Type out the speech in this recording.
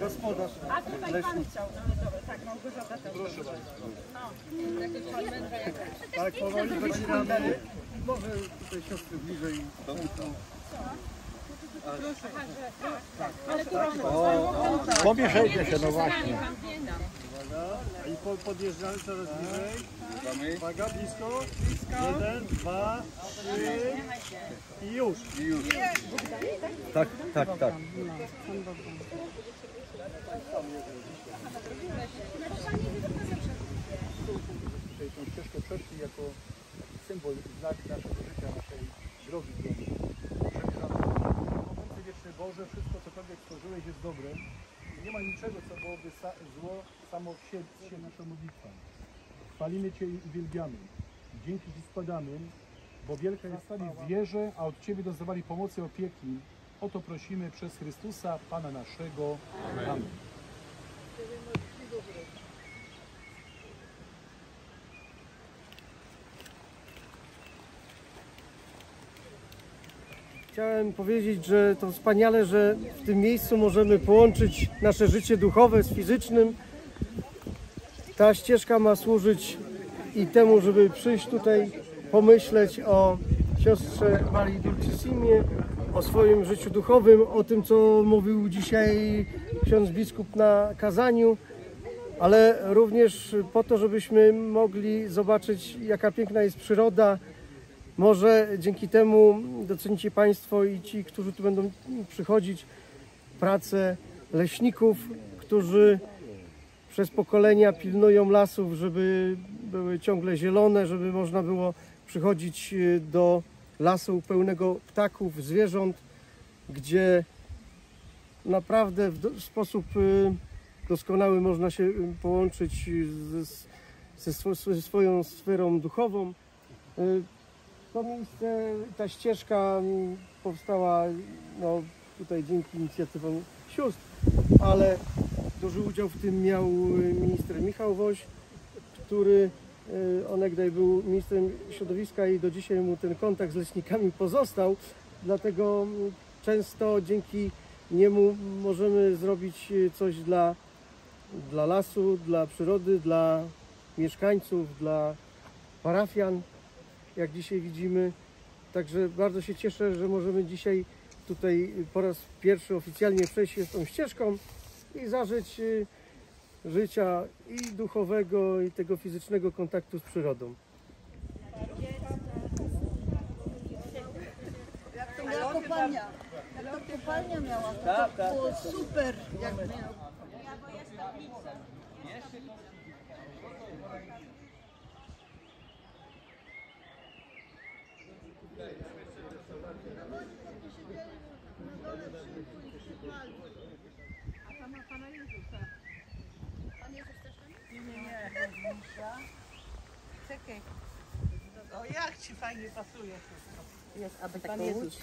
Gospodarz. A tutaj pan chciał. Tak, Małgorzata też. Proszę bardzo. Tak, powoli zaczynamy. Może tutaj siostry bliżej. Pomieszajcie się, no właśnie. Uwaga. I po, podjeżdżamy coraz bliżej. Uwaga, blisko. Jeden, dwa, trzy i już. Tak, tak, tak. Tutaj tą ścieżkę przeszli jako symbol, znak naszego życia, naszej drogi ziemi. Przemierzamy. Kochający wieczny Boże, wszystko cokolwiek stworzyłeś jest dobre. Nie ma niczego, co byłoby zło samo w się, naszą modlitwą. Chwalimy Cię i uwielbiamy. Dzięki Ci składamy, bo wielka jest Twoja wierze, a od Ciebie dostawali pomocy opieki. O to prosimy przez Chrystusa, Pana naszego. Amen. Chciałem powiedzieć, że to wspaniale, że w tym miejscu możemy połączyć nasze życie duchowe z fizycznym. Ta ścieżka ma służyć i temu, żeby przyjść tutaj, pomyśleć o siostrze Marii Dulcissimie, o swoim życiu duchowym, o tym, co mówił dzisiaj ksiądz biskup na kazaniu, ale również po to, żebyśmy mogli zobaczyć, jaka piękna jest przyroda, może dzięki temu docenicie Państwo i ci, którzy tu będą przychodzić, pracę leśników, którzy przez pokolenia pilnują lasów, żeby były ciągle zielone, żeby można było przychodzić y, do lasu pełnego ptaków, zwierząt, gdzie naprawdę w sposób y, doskonały można się y, połączyć ze, ze, ze swoją sferą duchową. Y, to miejsce, ta ścieżka mm, powstała no, tutaj dzięki inicjatywom sióstr, ale duży udział w tym miał y, minister Michał Woś, który y, onegdaj był ministrem środowiska i do dzisiaj mu ten kontakt z leśnikami pozostał, dlatego mm, często dzięki niemu możemy zrobić y, coś dla, dla lasu, dla przyrody, dla mieszkańców, dla parafian jak dzisiaj widzimy. Także bardzo się cieszę, że możemy dzisiaj tutaj po raz pierwszy oficjalnie przejść się tą ścieżką i zażyć y, życia i duchowego, i tego fizycznego kontaktu z przyrodą. Jak to kopalnia. Jak to kopalnia miała, to, było super. Jak miał. O jak ci fajnie pasuje wszystko. Jest, aby Pan Jezus.